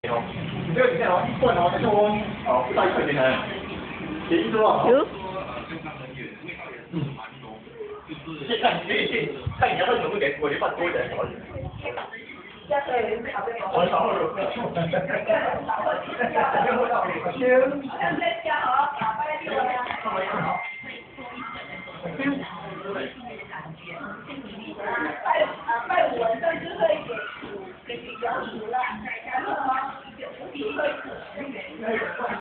你这个里面哦，一罐哦，它就哦不到一块钱的，便宜多啊。有，嗯。先看，可以先看你要不要给我就放多一点。我少会有。拜五晚上就会给给比较熟了，然后 Thank you.